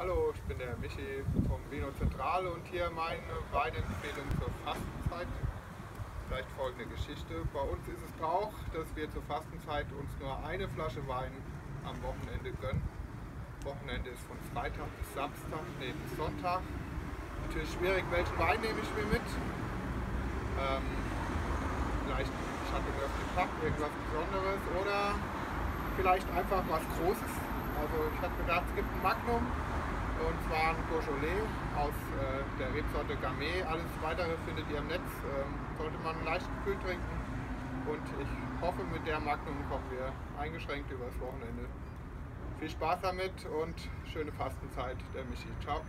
Hallo, ich bin der Michi vom Vino Zentral und hier meine Weinempfehlung zur Fastenzeit. Vielleicht folgende Geschichte. Bei uns ist es Brauch, dass wir zur Fastenzeit uns nur eine Flasche Wein am Wochenende gönnen. Wochenende ist von Freitag bis Samstag, nee, bis Sonntag. Natürlich schwierig, welchen Wein nehme ich mir mit. Ähm, vielleicht Chateauneuf du Pack, irgendwas Besonderes oder vielleicht einfach was Großes. Also ich habe gedacht, es gibt ein Magnum, und zwar ein Beaujolais aus äh, der Rebsorte Gamay. Alles weitere findet ihr im Netz. Ähm, sollte man leicht gekühlt trinken. Und ich hoffe, mit der Magnum kommen wir eingeschränkt übers Wochenende. Viel Spaß damit und schöne Fastenzeit, der Michi. Ciao.